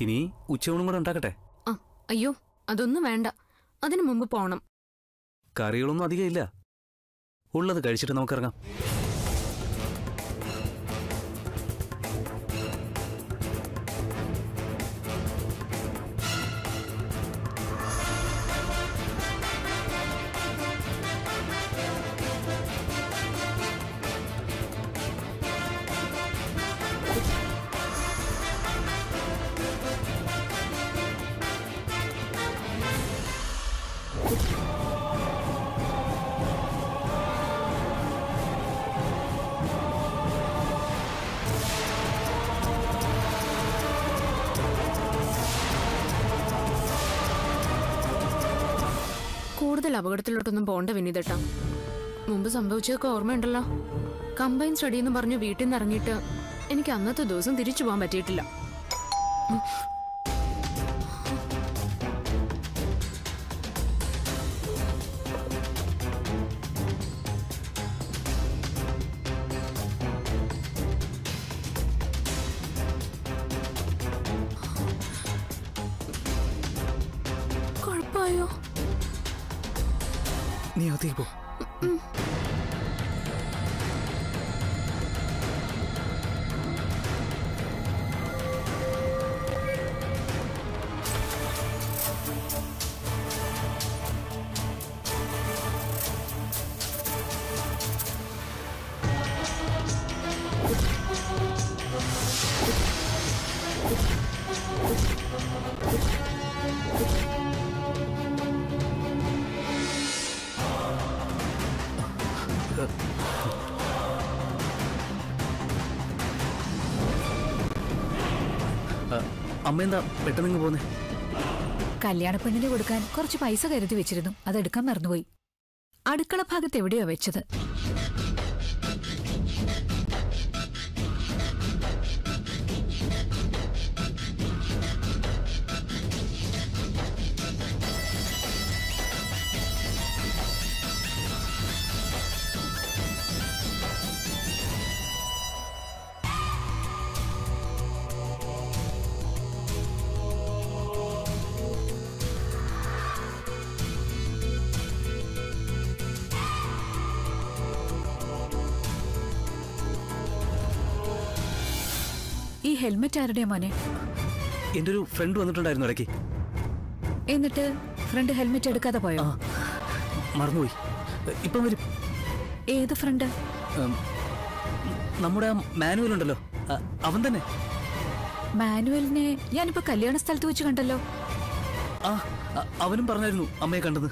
ഇനി ഉച്ചയൂണും കൂടെ ഉണ്ടാക്കട്ടെ? ആ അയ്യോ അതൊന്നും വേണ്ട. അതിനു മുമ്പ് പോണം. കറികളൊന്നും അധികം ഇല്ല. ഉള്ളത് കഴിച്ചിട്ട് നമുക്കിറങ്ങാം കൂടുതൽ അപകടത്തിലോട്ടൊന്നും പോണ്ട വിനീതട്ടാ. മുമ്പ് സംഭവിച്ചതൊക്കെ ഓർമ്മയുണ്ടല്ലോ. കമ്പൈൻ സ്റ്റഡി എന്ന് പറഞ്ഞു വീട്ടിൽ നിന്ന് ഇറങ്ങിയിട്ട് എനിക്ക് അന്നത്തെ ദിവസം തിരിച്ചു പോകാൻ പറ്റിയിട്ടില്ല. കുഴപ്പമായോ? नहीं आती वो। हम्म। ആ, അമ്മ എന്താ പെട്ടെന്ന് പോന്നേ? കല്യാണപ്പെണ്ണിന് കൊടുക്കാൻ കുറച്ച് പൈസ കരുതി വെച്ചിരുന്നു. അതെടുക്കാൻ മറന്നുപോയി. അടുക്കള ഭാഗത്ത് എവിടെയോ വെച്ചത്. ഹെൽമെറ്റ് ആരുടെയാ മോനെ? എന്റെ ഒരു ഫ്രണ്ട് വന്നിട്ടുണ്ടായിരുന്നു ഇടയ്ക്ക്. എന്നിട്ട് ഫ്രണ്ട് ഹെൽമെറ്റ് എടുക്കാതെ പോയോ? മറന്നുപോയി. ഇപ്പം വരും. ഏത് ഫ്രണ്ട് നമ്മുടെ മാനുവൽ ഉണ്ടല്ലോ. അവൻ തന്നെ. മാനുവലിനെ ഞാനിപ്പോ കല്യാണ സ്ഥലത്ത് വെച്ച് കണ്ടല്ലോ. ആ അവനും പറഞ്ഞായിരുന്നു അമ്മയെ കണ്ടെന്ന്